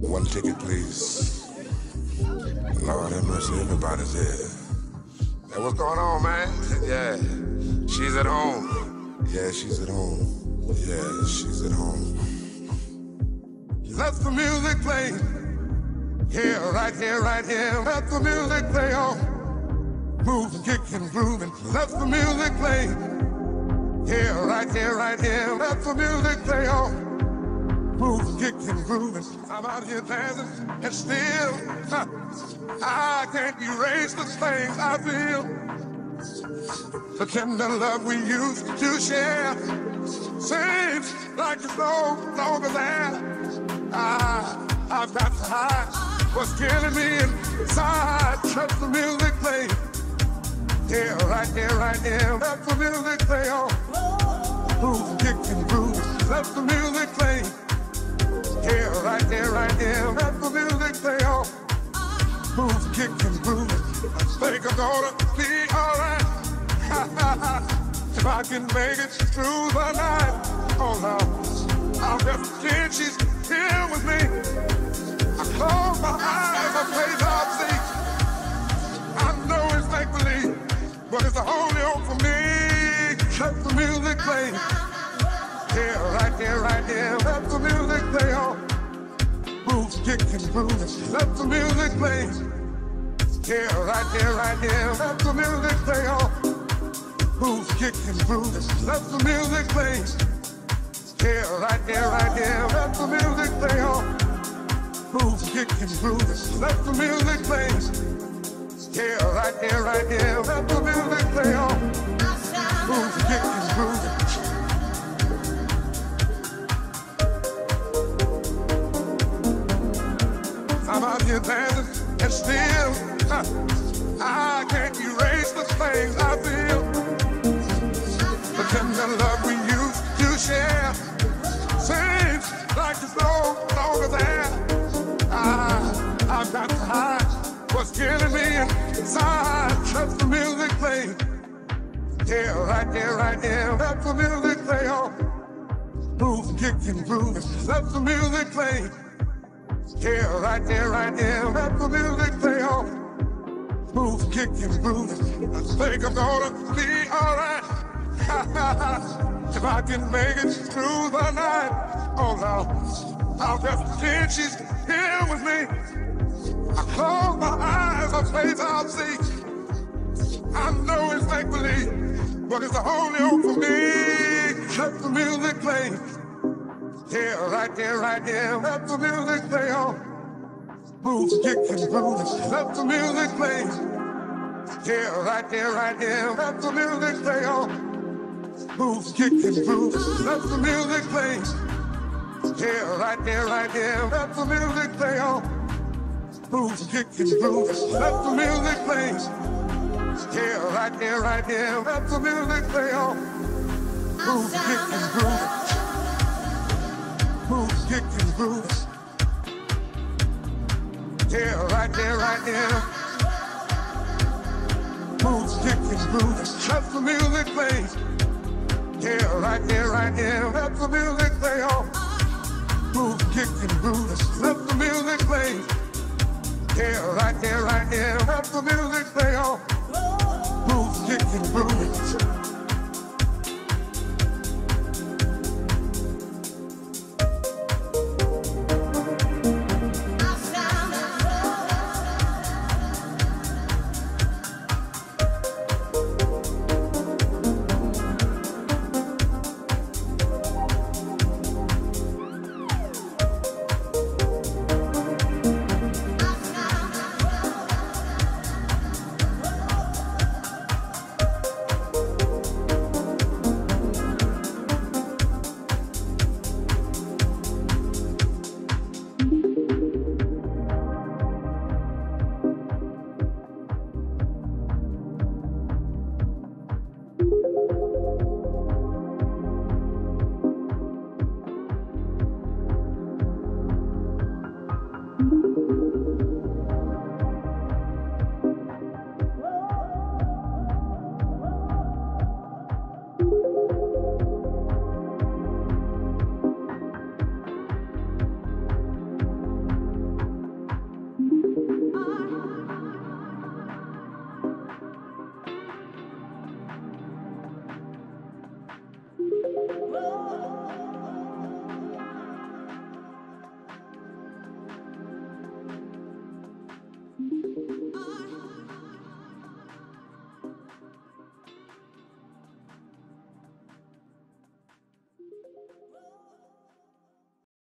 One ticket, please. Lord have mercy, everybody's here. Hey, what's going on, man? Yeah, she's at home. Yeah, she's at home. Yeah, she's at home. Let the music play. Here, right here, right here. Let the music play on. Move and kick and groove and let the music play. Here, right here, right here. Let the music play on move, kick and grooving. I'm out here dancing, and still huh, I can't erase the things I feel. The tender love we used to share seems like it's no longer there. I, I've got to hide what's killing me inside. Let the music play. Yeah, right there, right there. Let the music play on. Move, kick and groove. Let the music play. Right there, right the music play and. I think I'm gonna be alright. if I can make it through the night. Oh I'll just she's here with me. I close my eyes, I seat. I know it's make believe, but it's the only hope for me. The music play. Yeah, there, right there. Let the music play on. Move, kick and groove. Let the music play. Yeah, right there, right there. Let the music play on. Move, kick and groove. Let the music play. Yeah, right there, right there. Let the music play on. Move, kick and groove. Let the music play. Yeah, right there, right there. Let the music play on. And still huh, I can't erase the things I feel. The tender love we used to share seems like it's no longer there. I, I've got to hide what's killing me inside. Let the music play. Yeah, right there, right there. Let the music play on. Move, kick and groove. Let the music play. Yeah, right there, right there. Let the music play on. Move, kick and groove. I think I'm gonna be alright. if I can make it through the night. Oh no, I'll just pretend she's here with me. I close my eyes, I play top seat. I know it's make believe, but it's the only hope for me. Let the music play. Yeah, right there, right there. Let the music play on. Move, kick and groove. Let the music play. Yeah, right there, right there. Let the music play on. Move, kick and groove. Let the music play. Yeah, right there, right there. Let the music play on. Move, kick and groove. Let the music play. Yeah, right there, right there. Let the music play oh. on. Move, kick and kick and. Yeah, right there, right there. Move, kick and groove. Let the music play. Yeah, right there, right there. Let the music play on. Move, kick and groove. Let the music play. Yeah, right there, right there. Let the music play on. Move, kick and Whoa.